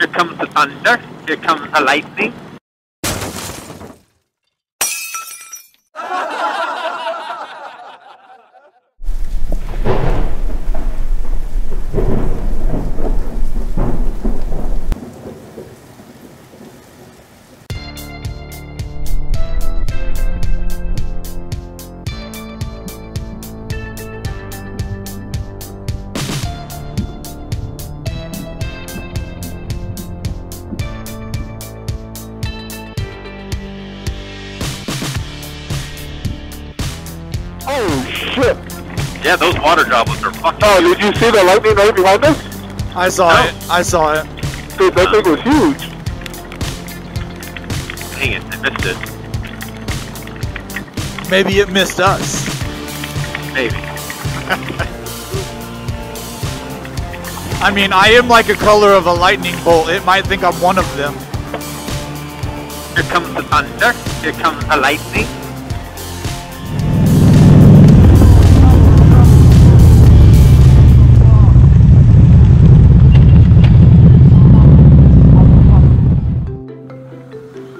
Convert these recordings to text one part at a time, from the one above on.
Here comes the thunder. Here comes the lightning. Oh shit! Yeah, those water goblins are fucking. Oh, did you see the lightning right behind us? I saw No. it. I saw it. Dude, that thing was huge. Dang it, I missed it. Maybe it missed us. Maybe. I mean, I am like a color of a lightning bolt. It might think I'm one of them. Here comes the thunder. Here comes the lightning.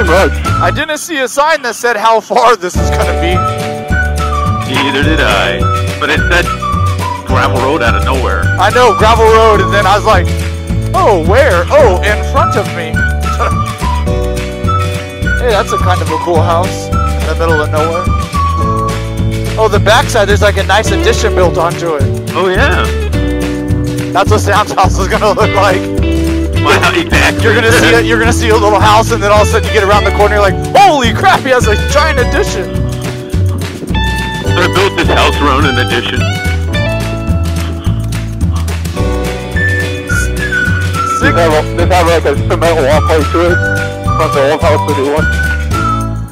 Pretty much. I didn't see a sign that said how far this is gonna be. neither did I. But it said gravel road out of nowhere. I know, gravel road, and then I was like, oh, where? Oh, in front of me. hey, that's a kind of a cool house in the middle of nowhere. Oh, the backside, there's like a nice addition built onto it. Oh yeah. That's what Sam's house is gonna look like. My exactly. You're gonna see it. You're gonna see a little house, and then all of a sudden you get around the corner, you're like, holy crap, he has a giant addition. I built this house around an addition. Sick. Just have, a, have like a cement walkway to it from the old house to the new one.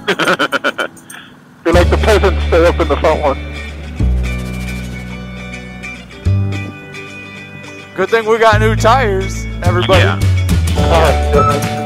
They're like the peasants stay up in the front one. Good thing we got new tires, everybody. Yeah. Oh, uh, goodness.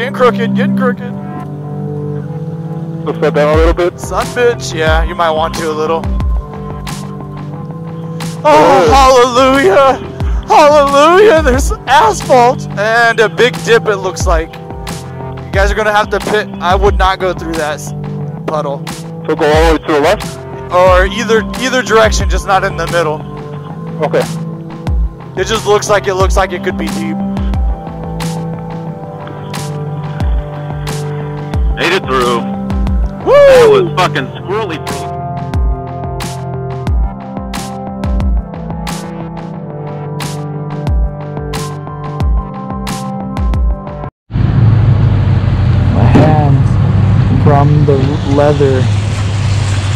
Getting crooked, getting crooked. Let's slow down a little bit. Son bitch, yeah, you might want to a little. Oh, hallelujah! Hallelujah! There's asphalt and a big dip, it looks like. You guys are gonna have to pit. I would not go through that puddle. So go all the way to the left. Or either either direction, just not in the middle. Okay. It just looks like it looks like it could be deep. Made it through. Woo! That was fucking squirrely. my hands from the leather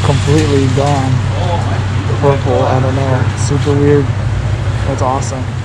completely gone. Purple, I don't know. Super weird. That's awesome.